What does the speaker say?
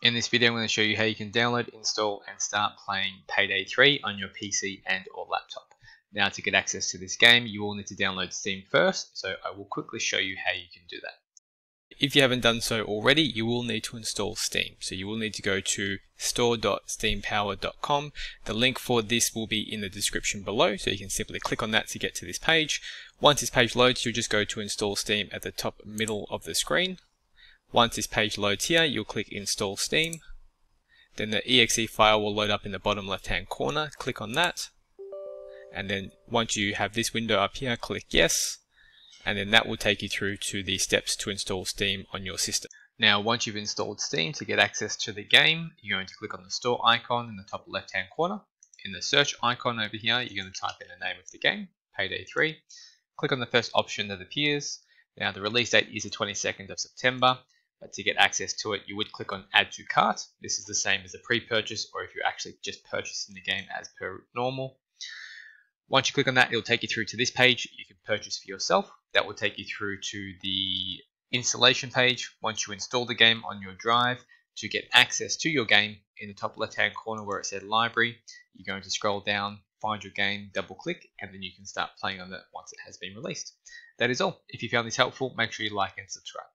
In this video I'm going to show you how you can download, install and start playing Payday 3 on your PC and or laptop. Now to get access to this game you will need to download Steam first, so I will quickly show you how you can do that. If you haven't done so already, you will need to install Steam. So you will need to go to store.steampowered.com. The link for this will be in the description below, so you can simply click on that to get to this page. Once this page loads, you'll just go to install Steam at the top middle of the screen. Once this page loads here, you'll click Install Steam. Then the exe file will load up in the bottom left hand corner. Click on that. And then once you have this window up here, click Yes. And then that will take you through to the steps to install Steam on your system. Now, once you've installed Steam to get access to the game, you're going to click on the store icon in the top left hand corner. In the search icon over here, you're going to type in the name of the game, Payday 3. Click on the first option that appears. Now, the release date is the 22nd of September. But to get access to it, you would click on Add to Cart. This is the same as a pre-purchase or if you're actually just purchasing the game as per normal. Once you click on that, it'll take you through to this page. You can purchase for yourself. That will take you through to the installation page. Once you install the game on your drive, to get access to your game, in the top left-hand corner where it said library, you're going to scroll down, find your game, double click, and then you can start playing on it once it has been released. That is all. If you found this helpful, make sure you like and subscribe.